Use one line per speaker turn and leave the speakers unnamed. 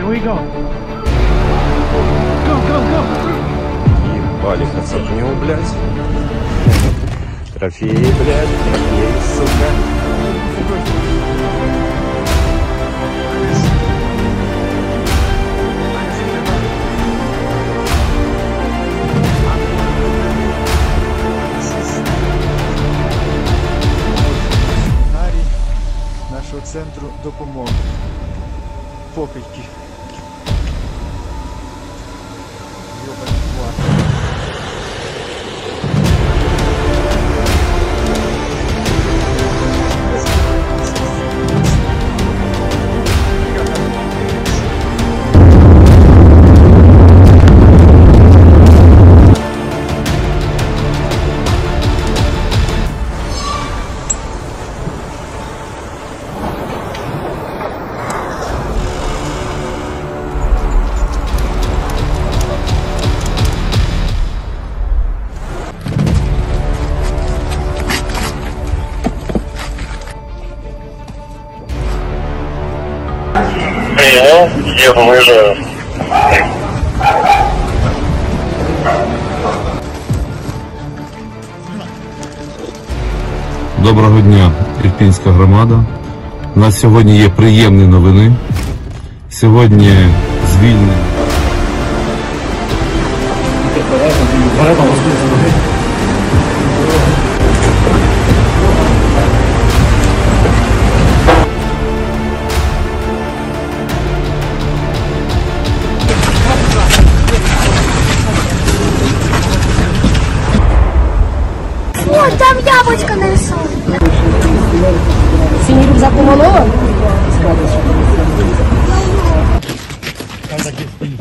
here we go. Go, go, go. Ебали хацапню, блядь. Трофеи, блядь, трофеи, сука.
Нашого центру допомоги. Покидьки.
Прийняв, є вижив.
Доброго дня, Ірпінська громада. У нас сьогодні є приємні новини. Сьогодні звільнені.